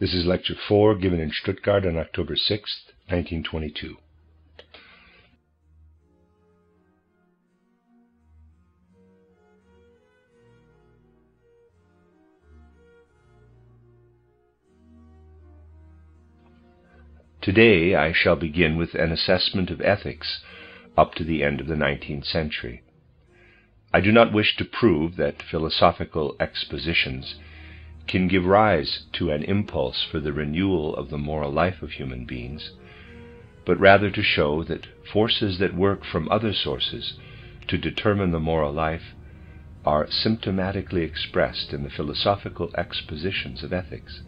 This is Lecture 4 given in Stuttgart on October 6, 1922. Today I shall begin with an assessment of ethics up to the end of the 19th century. I do not wish to prove that philosophical expositions can give rise to an impulse for the renewal of the moral life of human beings, but rather to show that forces that work from other sources to determine the moral life are symptomatically expressed in the philosophical expositions of ethics.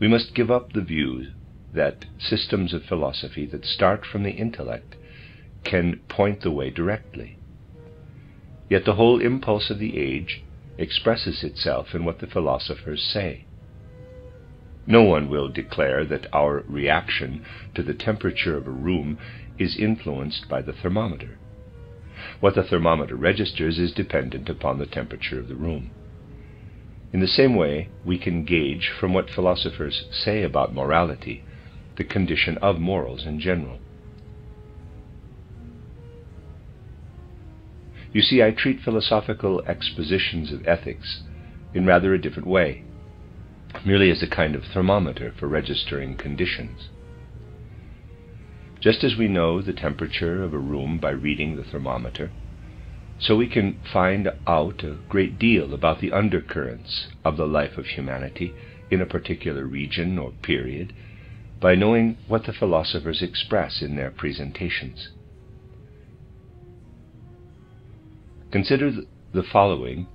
We must give up the view that systems of philosophy that start from the intellect can point the way directly. Yet the whole impulse of the age expresses itself in what the philosophers say. No one will declare that our reaction to the temperature of a room is influenced by the thermometer. What the thermometer registers is dependent upon the temperature of the room. In the same way, we can gauge from what philosophers say about morality the condition of morals in general. You see, I treat philosophical expositions of ethics in rather a different way, merely as a kind of thermometer for registering conditions. Just as we know the temperature of a room by reading the thermometer, so we can find out a great deal about the undercurrents of the life of humanity in a particular region or period by knowing what the philosophers express in their presentations. Consider the following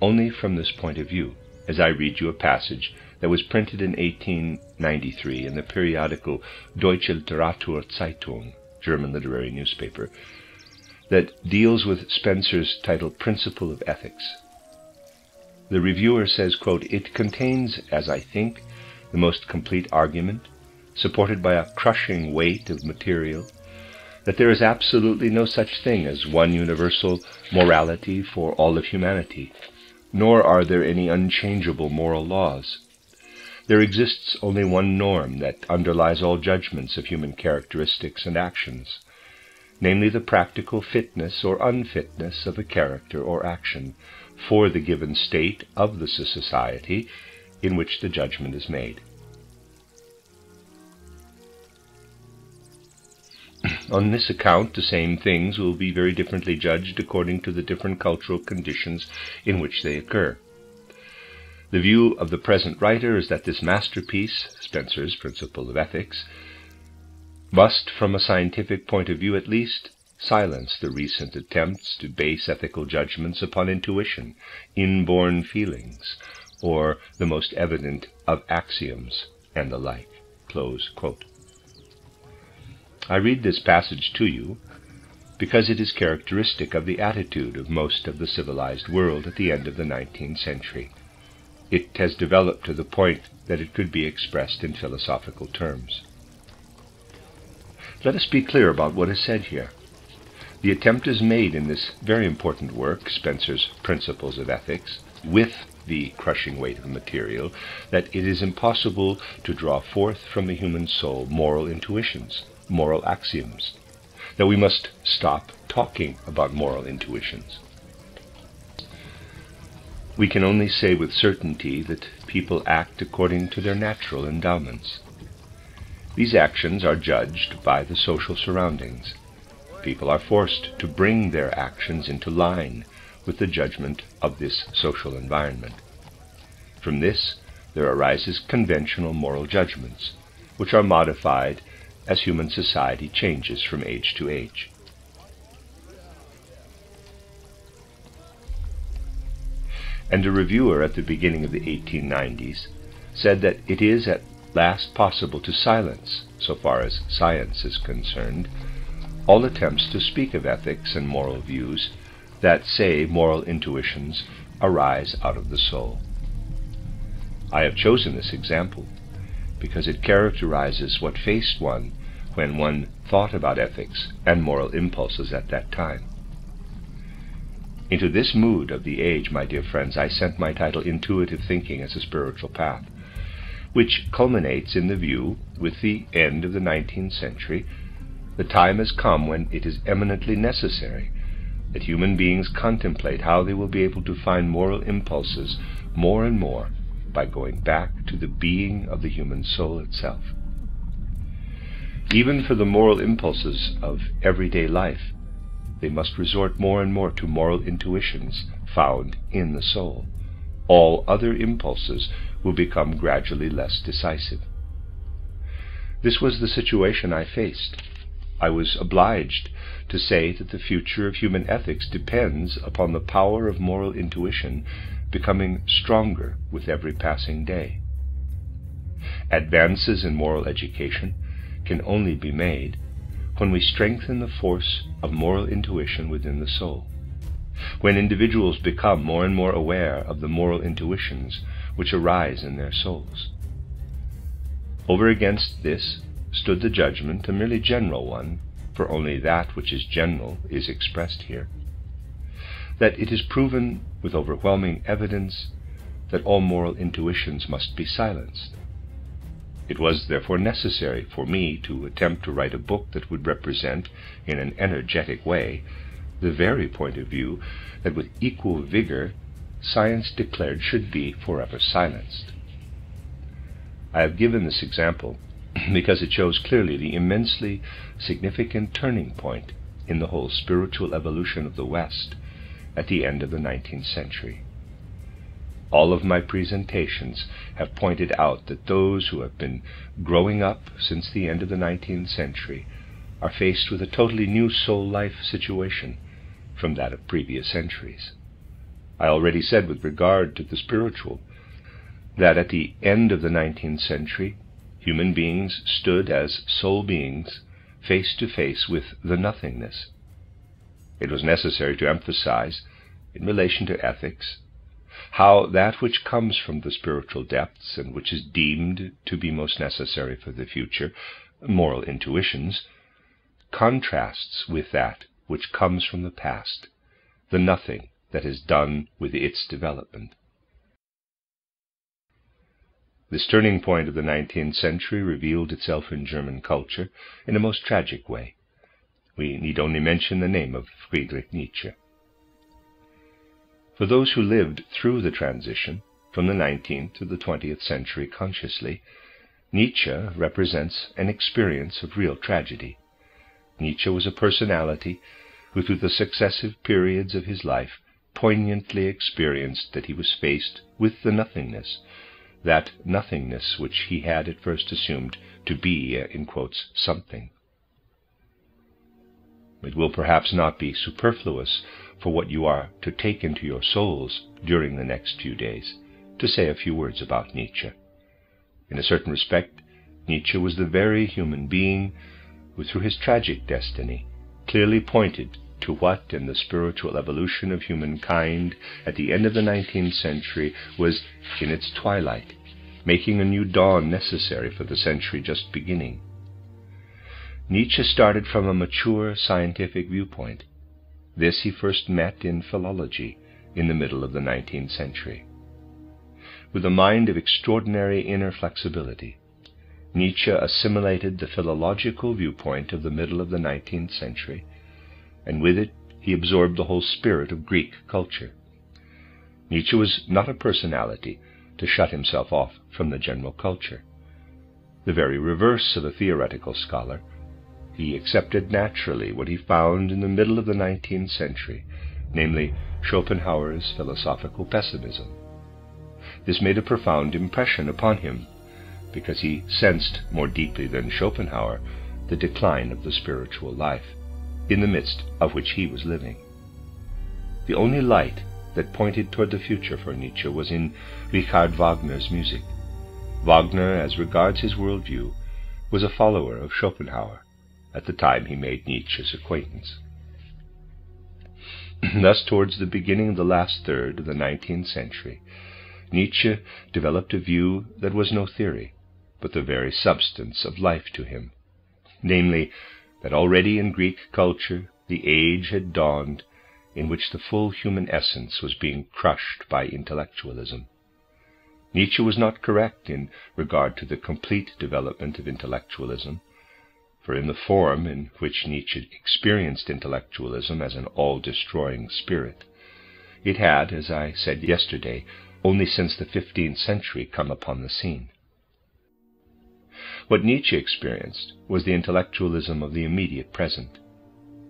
only from this point of view, as I read you a passage that was printed in 1893 in the periodical Deutsche Literatur Zeitung, German literary newspaper, that deals with Spencer's title Principle of Ethics. The reviewer says, quote, It contains, as I think, the most complete argument, supported by a crushing weight of material, that there is absolutely no such thing as one universal morality for all of humanity, nor are there any unchangeable moral laws. There exists only one norm that underlies all judgments of human characteristics and actions, namely the practical fitness or unfitness of a character or action for the given state of the society in which the judgment is made. On this account, the same things will be very differently judged according to the different cultural conditions in which they occur. The view of the present writer is that this masterpiece, Spencer's Principle of Ethics, must, from a scientific point of view at least, silence the recent attempts to base ethical judgments upon intuition, inborn feelings, or the most evident of axioms, and the like. I read this passage to you because it is characteristic of the attitude of most of the civilized world at the end of the 19th century. It has developed to the point that it could be expressed in philosophical terms. Let us be clear about what is said here. The attempt is made in this very important work, Spencer's Principles of Ethics, with the crushing weight of material, that it is impossible to draw forth from the human soul moral intuitions moral axioms, that we must stop talking about moral intuitions. We can only say with certainty that people act according to their natural endowments. These actions are judged by the social surroundings. People are forced to bring their actions into line with the judgment of this social environment. From this, there arises conventional moral judgments, which are modified as human society changes from age to age. And a reviewer at the beginning of the 1890s said that it is at last possible to silence, so far as science is concerned, all attempts to speak of ethics and moral views that say moral intuitions arise out of the soul. I have chosen this example because it characterizes what faced one when one thought about ethics and moral impulses at that time. Into this mood of the age, my dear friends, I sent my title Intuitive Thinking as a Spiritual Path, which culminates in the view, with the end of the 19th century, the time has come when it is eminently necessary that human beings contemplate how they will be able to find moral impulses more and more by going back to the being of the human soul itself. Even for the moral impulses of everyday life, they must resort more and more to moral intuitions found in the soul. All other impulses will become gradually less decisive. This was the situation I faced. I was obliged to say that the future of human ethics depends upon the power of moral intuition becoming stronger with every passing day. Advances in moral education can only be made when we strengthen the force of moral intuition within the soul, when individuals become more and more aware of the moral intuitions which arise in their souls. Over against this stood the judgment, a merely general one, for only that which is general is expressed here, that it is proven with overwhelming evidence that all moral intuitions must be silenced. It was therefore necessary for me to attempt to write a book that would represent, in an energetic way, the very point of view that with equal vigor science declared should be forever silenced. I have given this example because it shows clearly the immensely significant turning point in the whole spiritual evolution of the West at the end of the 19th century. All of my presentations have pointed out that those who have been growing up since the end of the 19th century are faced with a totally new soul life situation from that of previous centuries. I already said with regard to the spiritual that at the end of the 19th century human beings stood as soul beings face to face with the nothingness. It was necessary to emphasize, in relation to ethics, how that which comes from the spiritual depths and which is deemed to be most necessary for the future, moral intuitions, contrasts with that which comes from the past, the nothing that is done with its development. This turning point of the 19th century revealed itself in German culture in a most tragic way. We need only mention the name of Friedrich Nietzsche. For those who lived through the transition from the 19th to the 20th century consciously, Nietzsche represents an experience of real tragedy. Nietzsche was a personality who, through the successive periods of his life, poignantly experienced that he was faced with the nothingness that nothingness which he had at first assumed to be, in quotes, something. It will perhaps not be superfluous for what you are to take into your souls during the next few days to say a few words about Nietzsche. In a certain respect, Nietzsche was the very human being who, through his tragic destiny, clearly pointed to what in the spiritual evolution of humankind at the end of the 19th century was in its twilight, making a new dawn necessary for the century just beginning. Nietzsche started from a mature scientific viewpoint. This he first met in philology in the middle of the 19th century. With a mind of extraordinary inner flexibility, Nietzsche assimilated the philological viewpoint of the middle of the 19th century and with it he absorbed the whole spirit of Greek culture. Nietzsche was not a personality to shut himself off from the general culture. The very reverse of a theoretical scholar, he accepted naturally what he found in the middle of the 19th century, namely Schopenhauer's philosophical pessimism. This made a profound impression upon him, because he sensed more deeply than Schopenhauer the decline of the spiritual life in the midst of which he was living. The only light that pointed toward the future for Nietzsche was in Richard Wagner's music. Wagner, as regards his worldview, was a follower of Schopenhauer at the time he made Nietzsche's acquaintance. Thus, towards the beginning of the last third of the nineteenth century, Nietzsche developed a view that was no theory, but the very substance of life to him, namely, that already in Greek culture the age had dawned in which the full human essence was being crushed by intellectualism. Nietzsche was not correct in regard to the complete development of intellectualism, for in the form in which Nietzsche experienced intellectualism as an all-destroying spirit, it had, as I said yesterday, only since the 15th century come upon the scene. What Nietzsche experienced was the intellectualism of the immediate present.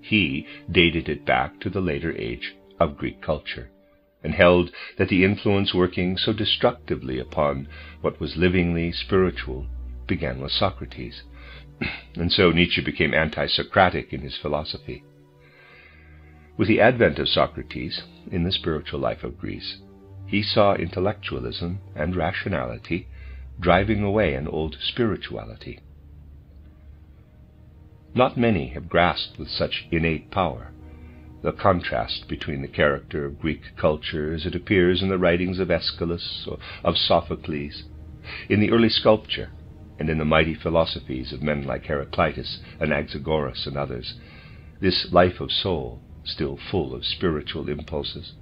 He dated it back to the later age of Greek culture and held that the influence working so destructively upon what was livingly spiritual began with Socrates. And so Nietzsche became anti Socratic in his philosophy. With the advent of Socrates in the spiritual life of Greece, he saw intellectualism and rationality driving away an old spirituality. Not many have grasped with such innate power the contrast between the character of Greek culture as it appears in the writings of Aeschylus or of Sophocles, in the early sculpture, and in the mighty philosophies of men like Heraclitus, Anaxagoras, and others, this life of soul still full of spiritual impulses,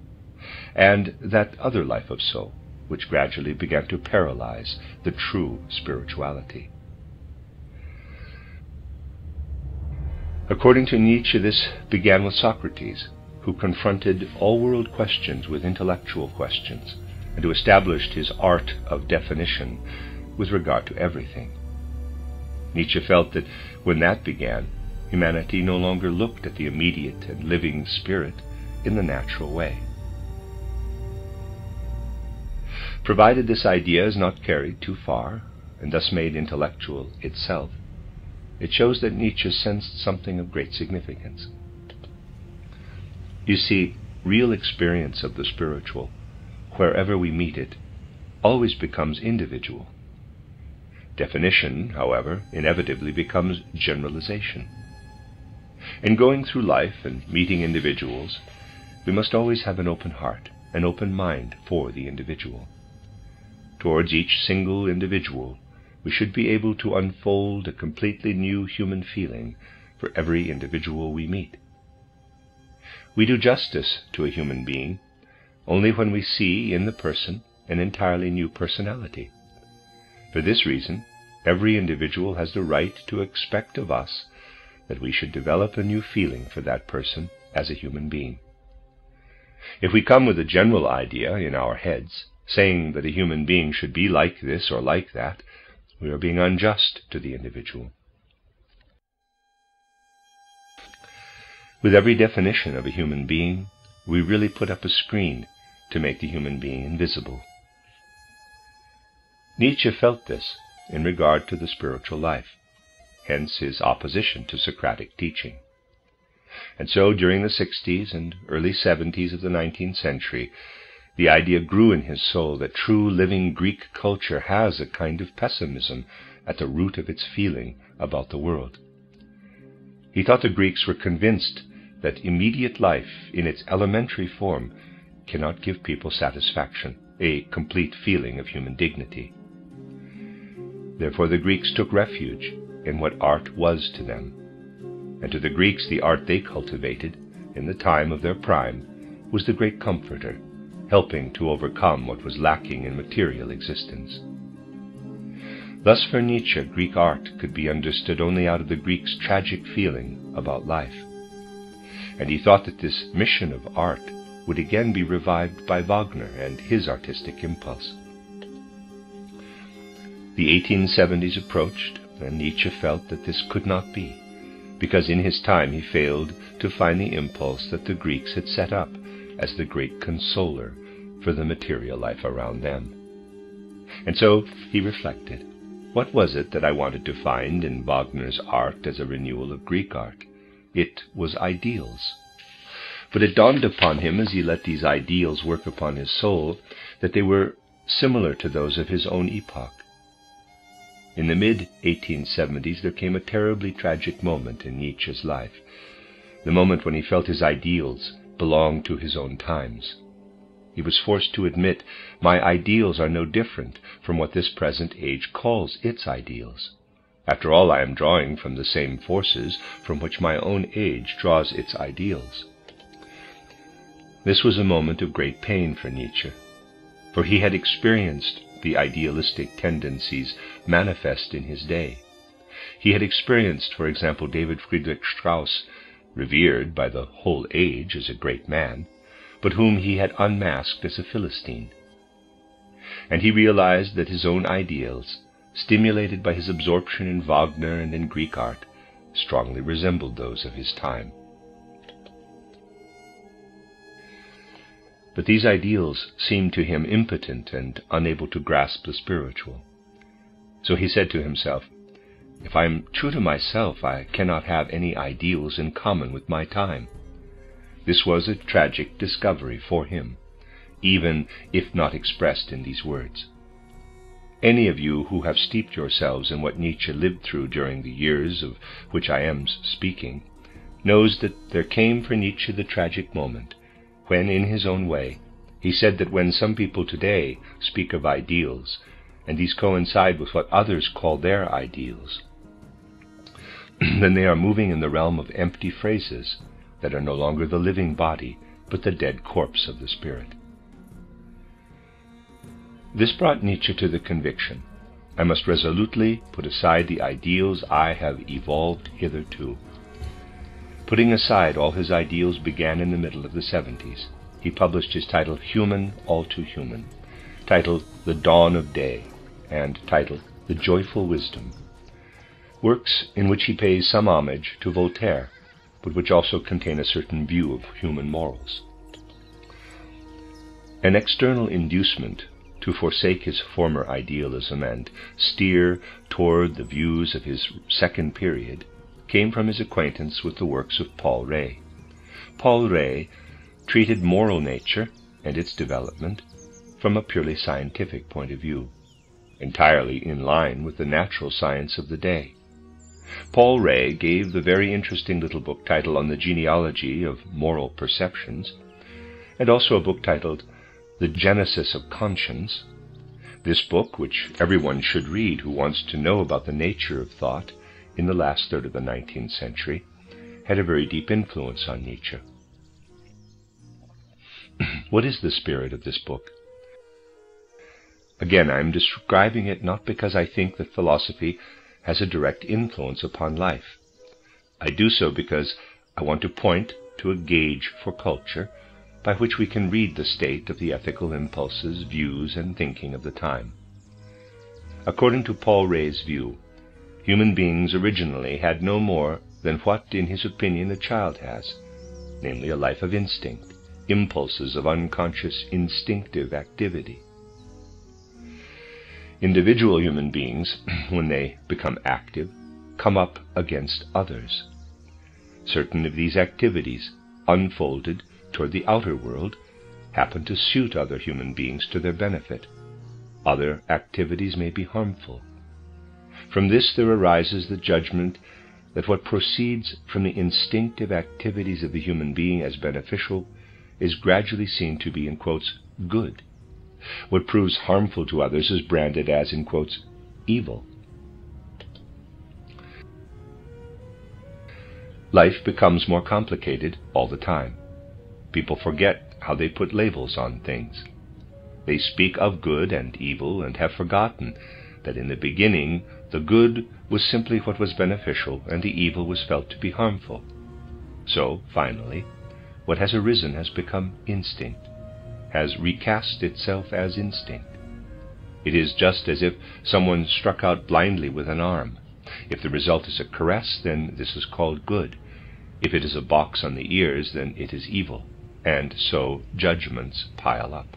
and that other life of soul which gradually began to paralyze the true spirituality. According to Nietzsche, this began with Socrates, who confronted all world questions with intellectual questions, and who established his art of definition with regard to everything. Nietzsche felt that when that began, humanity no longer looked at the immediate and living spirit in the natural way. Provided this idea is not carried too far, and thus made intellectual itself, it shows that Nietzsche sensed something of great significance. You see, real experience of the spiritual, wherever we meet it, always becomes individual. Definition, however, inevitably becomes generalization. In going through life and meeting individuals, we must always have an open heart, an open mind for the individual. Towards each single individual, we should be able to unfold a completely new human feeling for every individual we meet. We do justice to a human being only when we see in the person an entirely new personality. For this reason, every individual has the right to expect of us that we should develop a new feeling for that person as a human being. If we come with a general idea in our heads, saying that a human being should be like this or like that, we are being unjust to the individual. With every definition of a human being, we really put up a screen to make the human being invisible. Nietzsche felt this in regard to the spiritual life, hence his opposition to Socratic teaching. And so during the 60s and early 70s of the 19th century, the idea grew in his soul that true living Greek culture has a kind of pessimism at the root of its feeling about the world. He thought the Greeks were convinced that immediate life in its elementary form cannot give people satisfaction, a complete feeling of human dignity. Therefore the Greeks took refuge in what art was to them. And to the Greeks the art they cultivated in the time of their prime was the great comforter helping to overcome what was lacking in material existence. Thus, for Nietzsche, Greek art could be understood only out of the Greek's tragic feeling about life. And he thought that this mission of art would again be revived by Wagner and his artistic impulse. The 1870s approached, and Nietzsche felt that this could not be, because in his time he failed to find the impulse that the Greeks had set up as the great consoler for the material life around them. And so he reflected, what was it that I wanted to find in Wagner's art as a renewal of Greek art? It was ideals. But it dawned upon him as he let these ideals work upon his soul that they were similar to those of his own epoch. In the mid 1870s, there came a terribly tragic moment in Nietzsche's life, the moment when he felt his ideals belonged to his own times. He was forced to admit, my ideals are no different from what this present age calls its ideals. After all, I am drawing from the same forces from which my own age draws its ideals. This was a moment of great pain for Nietzsche, for he had experienced the idealistic tendencies manifest in his day. He had experienced, for example, David Friedrich Strauss, revered by the whole age as a great man, but whom he had unmasked as a Philistine. And he realized that his own ideals, stimulated by his absorption in Wagner and in Greek art, strongly resembled those of his time. But these ideals seemed to him impotent and unable to grasp the spiritual. So he said to himself, If I am true to myself, I cannot have any ideals in common with my time. This was a tragic discovery for him, even if not expressed in these words. Any of you who have steeped yourselves in what Nietzsche lived through during the years of which I am speaking knows that there came for Nietzsche the tragic moment when, in his own way, he said that when some people today speak of ideals, and these coincide with what others call their ideals, then they are moving in the realm of empty phrases that are no longer the living body, but the dead corpse of the spirit. This brought Nietzsche to the conviction I must resolutely put aside the ideals I have evolved hitherto Putting aside all his ideals began in the middle of the 70s. He published his title Human, All Too Human, titled The Dawn of Day, and titled The Joyful Wisdom. Works in which he pays some homage to Voltaire, but which also contain a certain view of human morals. An external inducement to forsake his former idealism and steer toward the views of his second period came from his acquaintance with the works of Paul Rée. Paul Rée treated moral nature and its development from a purely scientific point of view, entirely in line with the natural science of the day. Paul Rée gave the very interesting little book titled On the Genealogy of Moral Perceptions, and also a book titled The Genesis of Conscience. This book, which everyone should read who wants to know about the nature of thought, in the last third of the 19th century, had a very deep influence on Nietzsche. what is the spirit of this book? Again, I am describing it not because I think that philosophy has a direct influence upon life. I do so because I want to point to a gauge for culture by which we can read the state of the ethical impulses, views, and thinking of the time. According to Paul Rée's view, Human beings originally had no more than what, in his opinion, a child has, namely a life of instinct, impulses of unconscious instinctive activity. Individual human beings, when they become active, come up against others. Certain of these activities, unfolded toward the outer world, happen to suit other human beings to their benefit. Other activities may be harmful. From this there arises the judgment that what proceeds from the instinctive activities of the human being as beneficial is gradually seen to be, in quotes, good. What proves harmful to others is branded as, in quotes, evil. Life becomes more complicated all the time. People forget how they put labels on things. They speak of good and evil and have forgotten that in the beginning the good was simply what was beneficial, and the evil was felt to be harmful. So, finally, what has arisen has become instinct, has recast itself as instinct. It is just as if someone struck out blindly with an arm. If the result is a caress, then this is called good. If it is a box on the ears, then it is evil. And so judgments pile up.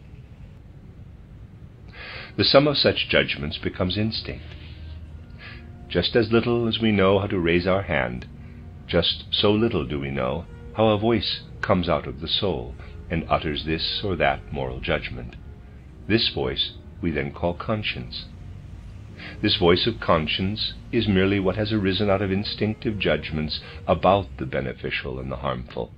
The sum of such judgments becomes instinct. Just as little as we know how to raise our hand, just so little do we know how a voice comes out of the soul and utters this or that moral judgment. This voice we then call conscience. This voice of conscience is merely what has arisen out of instinctive judgments about the beneficial and the harmful.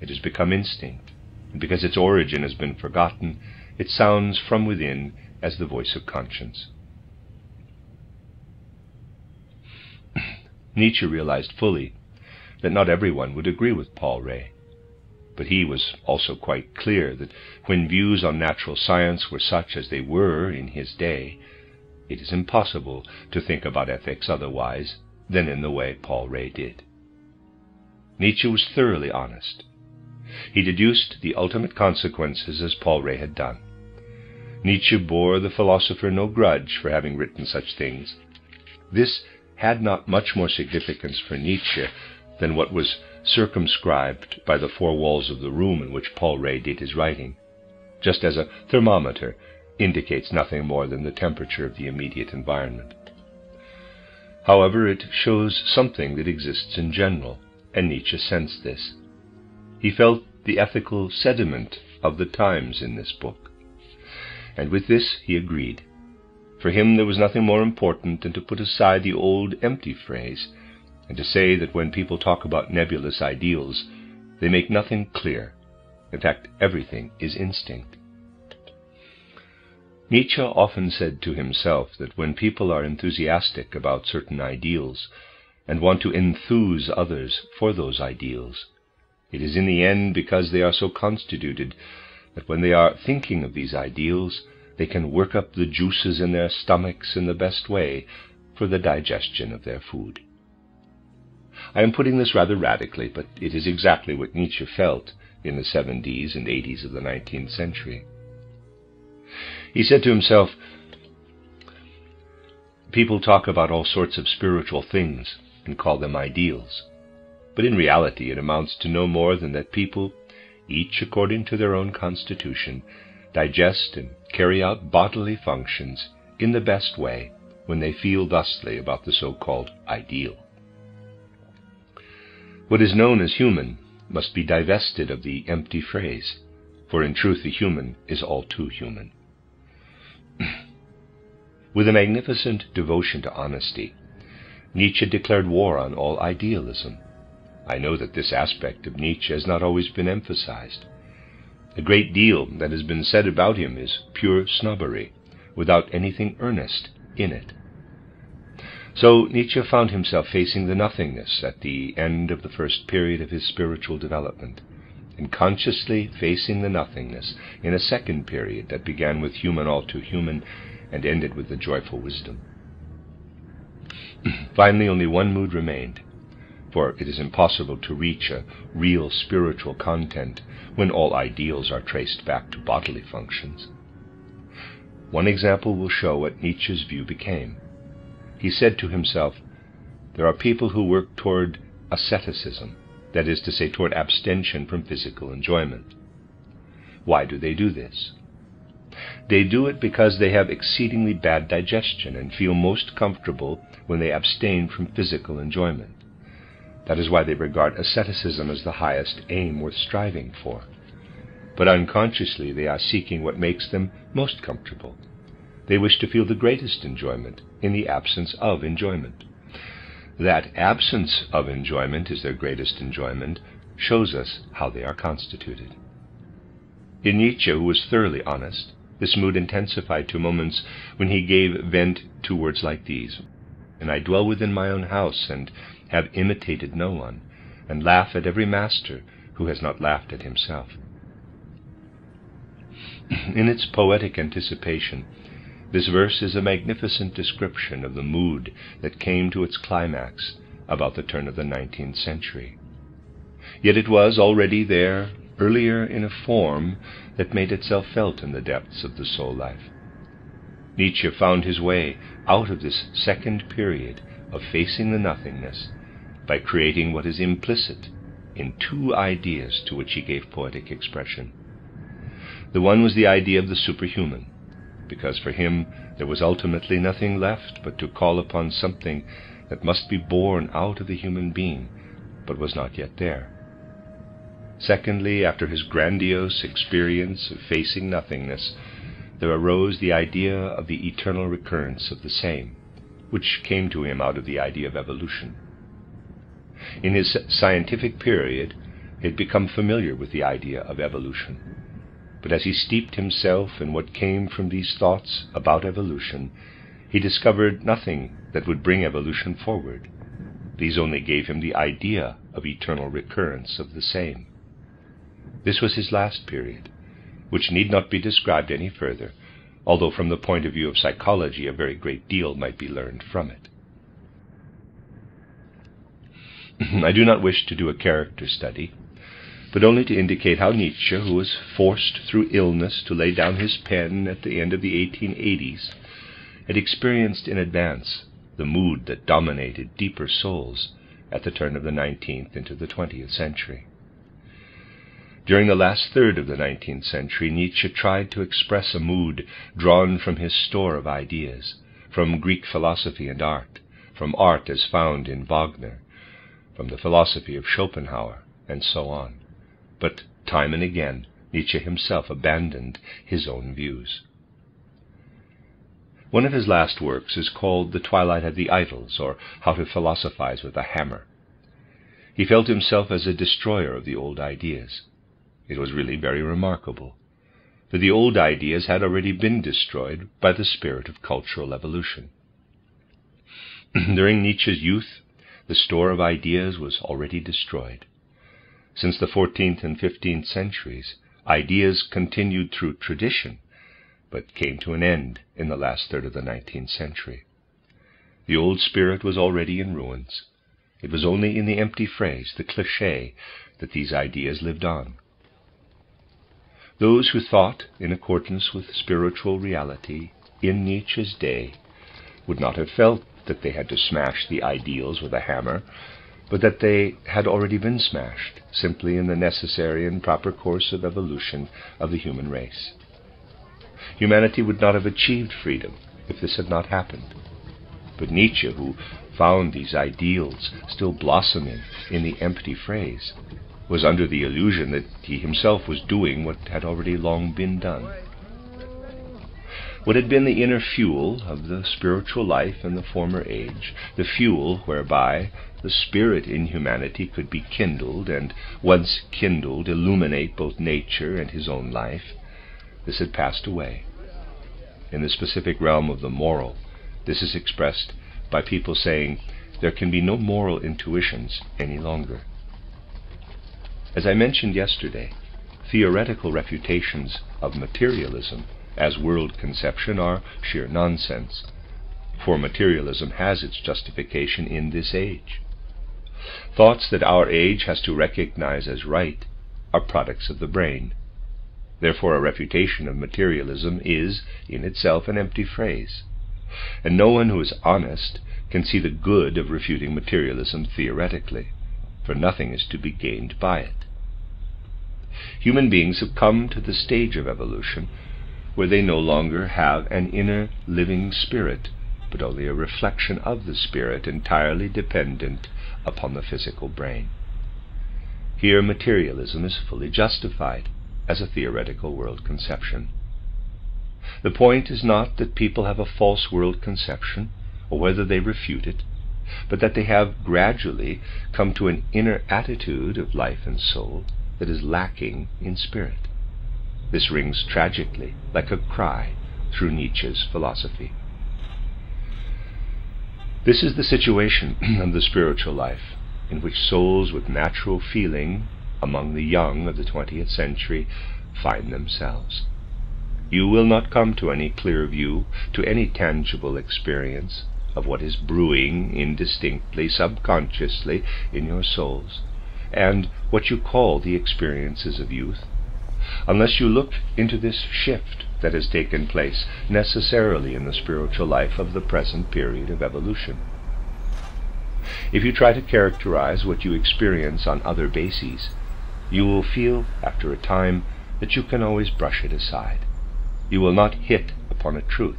It has become instinct, and because its origin has been forgotten, it sounds from within as the voice of conscience. Nietzsche realized fully that not everyone would agree with Paul Rée. but he was also quite clear that when views on natural science were such as they were in his day, it is impossible to think about ethics otherwise than in the way Paul Rée did. Nietzsche was thoroughly honest. He deduced the ultimate consequences as Paul Rée had done. Nietzsche bore the philosopher no grudge for having written such things. This had not much more significance for Nietzsche than what was circumscribed by the four walls of the room in which Paul Rée did his writing, just as a thermometer indicates nothing more than the temperature of the immediate environment. However, it shows something that exists in general, and Nietzsche sensed this. He felt the ethical sediment of the times in this book, and with this he agreed. For him there was nothing more important than to put aside the old empty phrase, and to say that when people talk about nebulous ideals, they make nothing clear. In fact, everything is instinct. Nietzsche often said to himself that when people are enthusiastic about certain ideals and want to enthuse others for those ideals, it is in the end because they are so constituted that when they are thinking of these ideals, they can work up the juices in their stomachs in the best way for the digestion of their food. I am putting this rather radically, but it is exactly what Nietzsche felt in the 70s and 80s of the 19th century. He said to himself, People talk about all sorts of spiritual things and call them ideals. But in reality, it amounts to no more than that people, each according to their own constitution, digest and carry out bodily functions in the best way when they feel thusly about the so called ideal. What is known as human must be divested of the empty phrase, for in truth the human is all too human. With a magnificent devotion to honesty, Nietzsche declared war on all idealism. I know that this aspect of Nietzsche has not always been emphasized. A great deal that has been said about him is pure snobbery, without anything earnest in it. So Nietzsche found himself facing the nothingness at the end of the first period of his spiritual development, and consciously facing the nothingness in a second period that began with human all too human and ended with the joyful wisdom. Finally, only one mood remained for it is impossible to reach a real spiritual content when all ideals are traced back to bodily functions. One example will show what Nietzsche's view became. He said to himself, There are people who work toward asceticism, that is to say, toward abstention from physical enjoyment. Why do they do this? They do it because they have exceedingly bad digestion and feel most comfortable when they abstain from physical enjoyment. That is why they regard asceticism as the highest aim worth striving for. But unconsciously they are seeking what makes them most comfortable. They wish to feel the greatest enjoyment in the absence of enjoyment. That absence of enjoyment is their greatest enjoyment shows us how they are constituted. In Nietzsche, who was thoroughly honest, this mood intensified to moments when he gave vent to words like these And I dwell within my own house, and have imitated no one, and laugh at every master who has not laughed at himself. In its poetic anticipation, this verse is a magnificent description of the mood that came to its climax about the turn of the nineteenth century. Yet it was already there earlier in a form that made itself felt in the depths of the soul life. Nietzsche found his way out of this second period of facing the nothingness by creating what is implicit in two ideas to which he gave poetic expression. The one was the idea of the superhuman, because for him there was ultimately nothing left but to call upon something that must be born out of the human being, but was not yet there. Secondly, after his grandiose experience of facing nothingness, there arose the idea of the eternal recurrence of the same, which came to him out of the idea of evolution. In his scientific period, he had become familiar with the idea of evolution. But as he steeped himself in what came from these thoughts about evolution, he discovered nothing that would bring evolution forward. These only gave him the idea of eternal recurrence of the same. This was his last period, which need not be described any further, although from the point of view of psychology a very great deal might be learned from it. I do not wish to do a character study, but only to indicate how Nietzsche, who was forced through illness to lay down his pen at the end of the 1880s, had experienced in advance the mood that dominated deeper souls at the turn of the 19th into the 20th century. During the last third of the 19th century, Nietzsche tried to express a mood drawn from his store of ideas, from Greek philosophy and art, from art as found in Wagner, from the philosophy of Schopenhauer, and so on. But time and again, Nietzsche himself abandoned his own views. One of his last works is called The Twilight of the Idols, or How to Philosophize with a Hammer. He felt himself as a destroyer of the old ideas. It was really very remarkable, for the old ideas had already been destroyed by the spirit of cultural evolution. During Nietzsche's youth, the store of ideas was already destroyed. Since the 14th and 15th centuries, ideas continued through tradition but came to an end in the last third of the 19th century. The old spirit was already in ruins. It was only in the empty phrase, the cliché, that these ideas lived on. Those who thought in accordance with spiritual reality in Nietzsche's day would not have felt that they had to smash the ideals with a hammer, but that they had already been smashed, simply in the necessary and proper course of evolution of the human race. Humanity would not have achieved freedom if this had not happened. But Nietzsche, who found these ideals still blossoming in the empty phrase, was under the illusion that he himself was doing what had already long been done. What had been the inner fuel of the spiritual life in the former age, the fuel whereby the spirit in humanity could be kindled, and once kindled, illuminate both nature and his own life, this had passed away. In the specific realm of the moral, this is expressed by people saying there can be no moral intuitions any longer. As I mentioned yesterday, theoretical refutations of materialism as world conception are sheer nonsense, for materialism has its justification in this age. Thoughts that our age has to recognize as right are products of the brain. Therefore, a refutation of materialism is, in itself, an empty phrase. And no one who is honest can see the good of refuting materialism theoretically, for nothing is to be gained by it. Human beings have come to the stage of evolution where they no longer have an inner living spirit, but only a reflection of the spirit entirely dependent upon the physical brain. Here materialism is fully justified as a theoretical world conception. The point is not that people have a false world conception, or whether they refute it, but that they have gradually come to an inner attitude of life and soul that is lacking in spirit. This rings tragically, like a cry, through Nietzsche's philosophy. This is the situation of the spiritual life, in which souls with natural feeling among the young of the 20th century find themselves. You will not come to any clear view, to any tangible experience of what is brewing indistinctly, subconsciously in your souls, and what you call the experiences of youth, unless you look into this shift that has taken place necessarily in the spiritual life of the present period of evolution. If you try to characterize what you experience on other bases, you will feel, after a time, that you can always brush it aside. You will not hit upon a truth,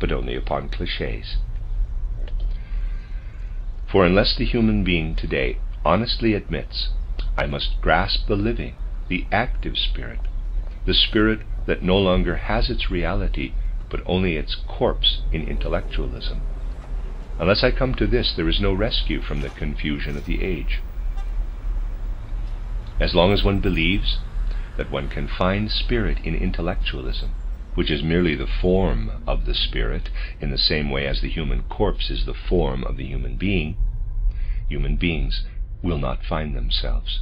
but only upon cliches. For unless the human being today honestly admits, I must grasp the living, the active spirit, the spirit that no longer has its reality, but only its corpse in intellectualism. Unless I come to this, there is no rescue from the confusion of the age. As long as one believes that one can find spirit in intellectualism, which is merely the form of the spirit, in the same way as the human corpse is the form of the human being, human beings will not find themselves.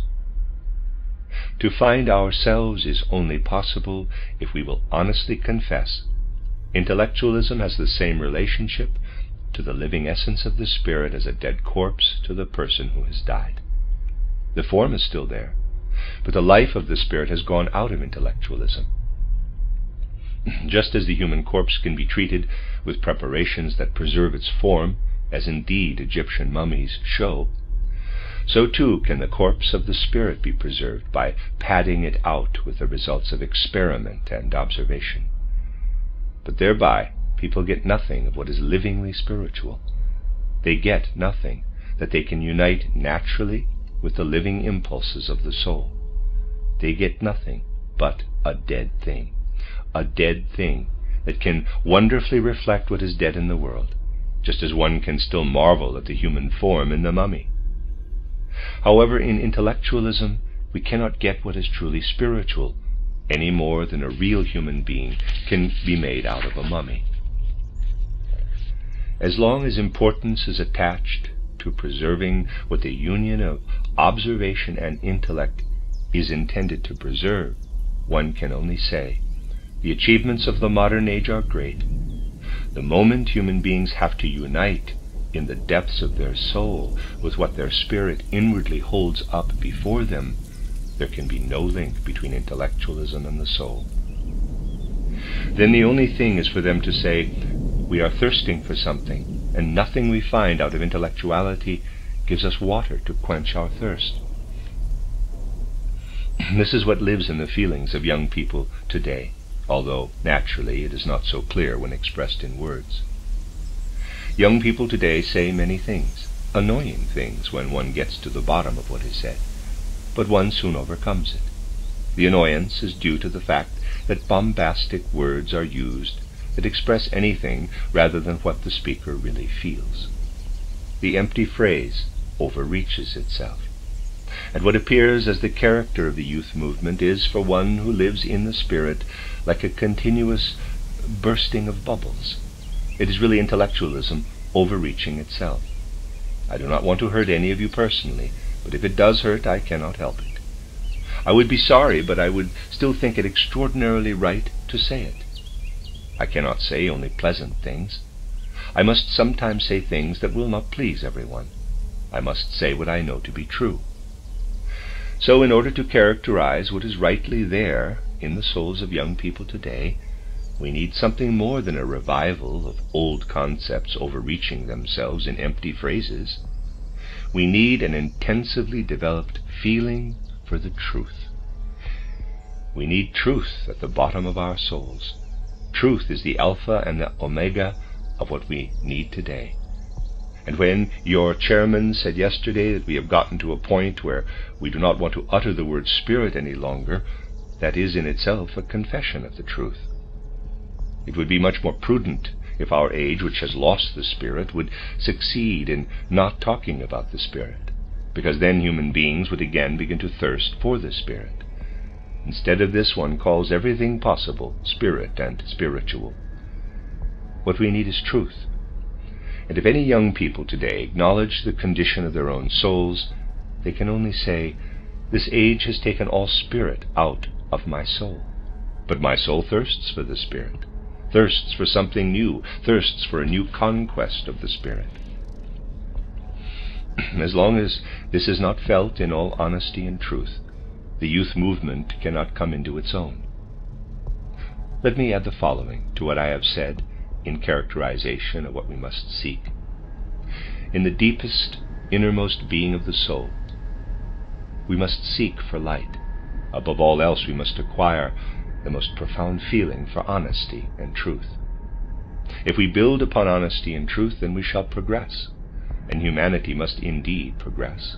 To find ourselves is only possible if we will honestly confess. Intellectualism has the same relationship to the living essence of the spirit as a dead corpse to the person who has died. The form is still there, but the life of the spirit has gone out of intellectualism. Just as the human corpse can be treated with preparations that preserve its form, as indeed Egyptian mummies show, so too can the corpse of the spirit be preserved by padding it out with the results of experiment and observation. But thereby people get nothing of what is livingly spiritual. They get nothing that they can unite naturally with the living impulses of the soul. They get nothing but a dead thing, a dead thing that can wonderfully reflect what is dead in the world, just as one can still marvel at the human form in the mummy. However, in intellectualism, we cannot get what is truly spiritual any more than a real human being can be made out of a mummy. As long as importance is attached to preserving what the union of observation and intellect is intended to preserve, one can only say, the achievements of the modern age are great. The moment human beings have to unite in the depths of their soul with what their spirit inwardly holds up before them, there can be no link between intellectualism and the soul. Then the only thing is for them to say, We are thirsting for something, and nothing we find out of intellectuality gives us water to quench our thirst. This is what lives in the feelings of young people today, although naturally it is not so clear when expressed in words. Young people today say many things, annoying things when one gets to the bottom of what is said, but one soon overcomes it. The annoyance is due to the fact that bombastic words are used that express anything rather than what the speaker really feels. The empty phrase overreaches itself. And what appears as the character of the youth movement is, for one who lives in the spirit, like a continuous bursting of bubbles. It is really intellectualism overreaching itself. I do not want to hurt any of you personally, but if it does hurt, I cannot help it. I would be sorry, but I would still think it extraordinarily right to say it. I cannot say only pleasant things. I must sometimes say things that will not please everyone. I must say what I know to be true. So, in order to characterize what is rightly there in the souls of young people today, we need something more than a revival of old concepts overreaching themselves in empty phrases. We need an intensively developed feeling for the truth. We need truth at the bottom of our souls. Truth is the alpha and the omega of what we need today. And when your chairman said yesterday that we have gotten to a point where we do not want to utter the word spirit any longer, that is in itself a confession of the truth. It would be much more prudent if our age, which has lost the Spirit, would succeed in not talking about the Spirit, because then human beings would again begin to thirst for the Spirit. Instead of this, one calls everything possible spirit and spiritual. What we need is truth. And if any young people today acknowledge the condition of their own souls, they can only say, This age has taken all spirit out of my soul. But my soul thirsts for the Spirit thirsts for something new, thirsts for a new conquest of the Spirit. As long as this is not felt in all honesty and truth, the youth movement cannot come into its own. Let me add the following to what I have said in characterization of what we must seek. In the deepest, innermost being of the soul, we must seek for light. Above all else, we must acquire the most profound feeling for honesty and truth. If we build upon honesty and truth, then we shall progress, and humanity must indeed progress.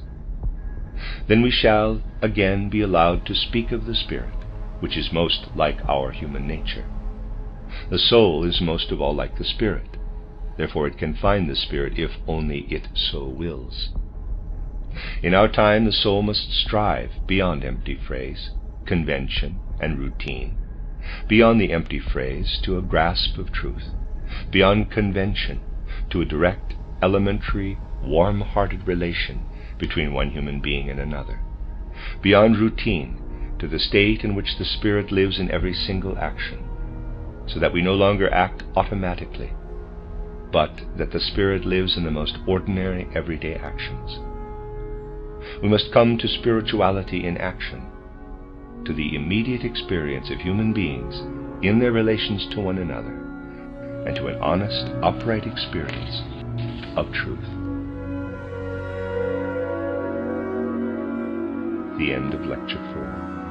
Then we shall again be allowed to speak of the Spirit, which is most like our human nature. The soul is most of all like the Spirit, therefore it can find the Spirit if only it so wills. In our time, the soul must strive beyond empty phrase, convention, and routine, beyond the empty phrase to a grasp of truth, beyond convention to a direct, elementary, warm-hearted relation between one human being and another, beyond routine, to the state in which the Spirit lives in every single action, so that we no longer act automatically, but that the Spirit lives in the most ordinary everyday actions. We must come to spirituality in action, to the immediate experience of human beings in their relations to one another, and to an honest, upright experience of truth. The end of Lecture 4.